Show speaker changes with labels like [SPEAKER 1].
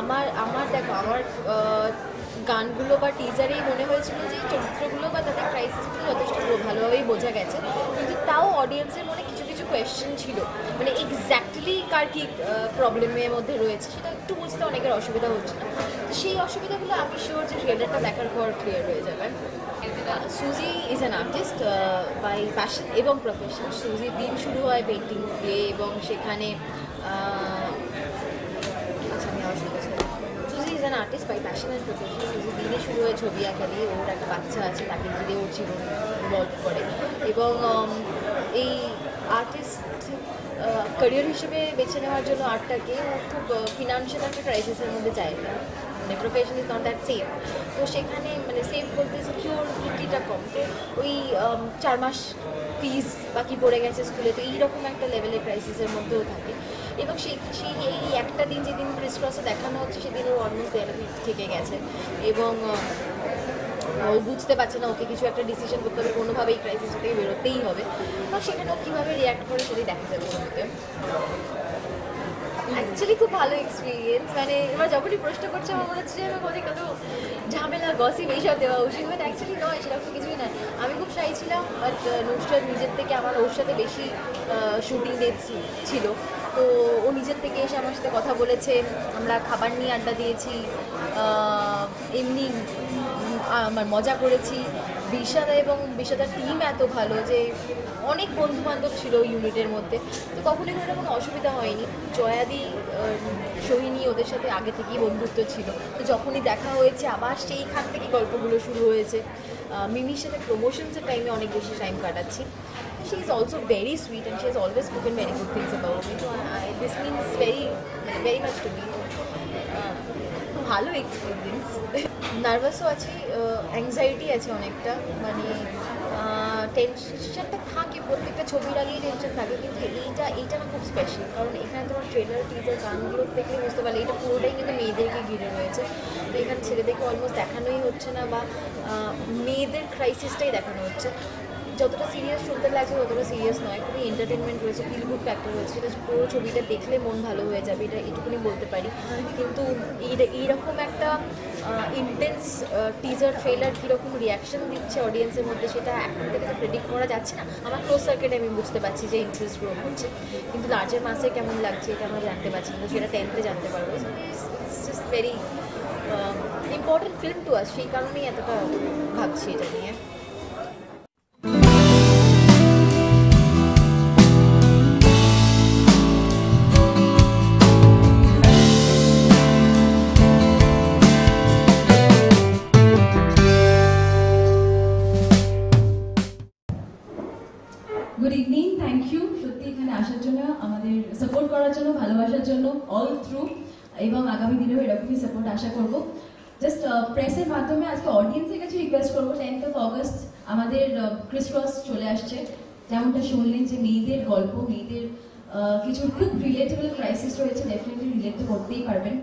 [SPEAKER 1] আমার আমার দেখো, আমার গানগুলো বা টিজারেই মনে হয়েছিল যে চরিত্রগুলো বা তাদের ক্রাইসিসগুলো যথেষ্ট ভালোভাবেই বোঝা গেছে। কিন্তু তাও অডিয়েন্সের মনে কিছু কিছু কোয়েশ্চেন ছিল। মানে এক্স্যাক্টলি কার কি প্রবলেমের মধ্যে রয়েছে সেটা একটু বুঝতে অনেকের অসুবিধা হচ্ছে না তো সেই অসুবিধাগুলো আমি শিওর যে ট্রেলারটা দেখার পর ক্লিয়ার হয়ে যাবে। Suji is an artist by passion এবং প্রফেশন সুজির দিন শুরু হয় পেন্টিং দিয়ে এবং সেখানে আমি Suji is an artist by passion and profession Suji দিনে শুরু হয় ছবি আঁকা দিয়ে ওর একটা বাচ্চা আছে, তাকে ঘিরে ওর জীবন ইনভলভ করে। এবং এই আর্টিস্ট ক্যারিয়ার হিসেবে বেছে নেওয়ার জন্য আর্টটাকে খুব ফিনান্সিয়াল একটা ক্রাইসিসের মধ্যে চায় মানে profession is not that safe তো সেখানে মানে সেফ বলতে সিকিউরিটিটা কম। তো ওই চার মাস ফিজ বাকি পড়ে গেছে স্কুলে তো এইরকম একটা লেভেলের ক্রাইসিসের মধ্যেও থাকে। এবং সেই সেই এই একটা দিন যেদিন ক্রিস ক্রসে দেখানো হচ্ছে সেদিন ও অলমোস্ট দেড় থেকে গেছে। এবং ও বুঝতে পারছে না, ওকে কিছু একটা ডিসিশন করতে হবে কোনোভাবে এই ক্রাইসিস থেকে বেরোতেই হবে। এবং সেখানে ও কীভাবে রিয়াক্ট করে সেটাই দেখা যাবে ছবিতে। অ্যাকচুয়ালি খুব ভালো এক্সপিরিয়েন্স মানে এবার যখনই প্রশ্ন করছে, আমার মনে হচ্ছে যে আমি অনেক কত ঝামেলা গসিপ এইসব দেওয়া উচিত। বাট অ্যাকচুয়ালি নয়, সেরকম কিছুই নয়। আমি খুব শাই ছিলাম বাট নুসরাত নিজের থেকে আমার ওর সাথে বেশি শুটিং ডেট ছিল। তো ও নিজের থেকে এসে আমার সাথে কথা বলেছে, আমরা খাবার নিয়ে আড্ডা দিয়েছি এমনি আমার মজা করেছি। বিশাদা এবং বিশাদার টিম এত ভালো যে অনেক বন্ধু বান্ধব ছিল ইউনিটের মধ্যে। তো কখনোই কোনো কোনো অসুবিধা হয়নি। জয়াদি সোহিনী ওদের সাথে আগে থেকেই বন্ধুত্ব ছিল। তো যখনই দেখা হয়েছে, আবার সেইখান থেকে গল্পগুলো শুরু হয়েছে। মিমির সাথে প্রমোশনসের টাইমে অনেক বেশি টাইম কাটাচ্ছি। She is also very sweet and she is always spoken very good things about me তো দিস মিনস ভেরি মানে ভেরি মাচ টু মি ভালো এক্সপিরিয়েন্স নার্ভাসও আছে অ্যাংজাইটি আছে অনেকটা। মানে টেনশনটা থাকে, প্রত্যেকটা ছবির আগেই টেনশন থাকে, কিন্তু এইটা এইটা না খুব স্পেশাল কারণ এখানে তোমার ট্রেলার টিজার গানগুলো দেখলে বুঝতে পারলে এটা পুরোটাই কিন্তু মেয়েদেরকে ঘিরে রয়েছে। তো এখানে ছেলেদেরকে অলমোস্ট দেখানোই হচ্ছে না বা মেয়েদের ক্রাইসিসটাই দেখানো হচ্ছে। যতটা সিরিয়াস শুনতে লাগছে, ততটা সিরিয়াস নয়। খুবই এন্টারটেনমেন্ট রয়েছে ফিল গুড ফ্যাক্টর রয়েছে, সেটা পুরো ছবিটা দেখলে মন ভালো হয়ে যাবে, এটা এটুকুনি বলতে পারি। কিন্তু এই- এইরকম একটা ইন্টেন্স টিজার ট্রেলার কীরকম রিয়াকশন দিচ্ছে অডিয়েন্সের মধ্যে সেটা এখন থেকে তো প্রেডিক্ট করা যাচ্ছে না। আমার ক্লোজ সার্কিটে আমি বুঝতে পারছি যে ইন্টারেস্ট গ্রো হচ্ছে। কিন্তু লার্জের মাসে কেমন লাগছে এটা আমরা জানতে পারছি কিন্তু সেটা টেন্থে জানতে পারব। Just very important film to us সেই কারণেই এতটা ভাবছি এটা নিয়ে।
[SPEAKER 2] সাপোর্ট করার জন্য, ভালোবাসার জন্য অল থ্রু এবং আগামী দিনেও এরকমই সাপোর্ট আশা করব। জাস্ট প্রেসের মাধ্যমে আজকে অডিয়েন্সের কাছে রিকোয়েস্ট করব টেন্থ অফ অগস্ট আমাদের ক্রিসমাস চলে আসছে। যেমনটা শুনলেন যে মেয়েদের গল্প, মেয়েদের কিছু খুব রিলেটেবল ক্রাইসিস রয়েছে ডেফিনেটলি রিলেট করতেই পারবেন।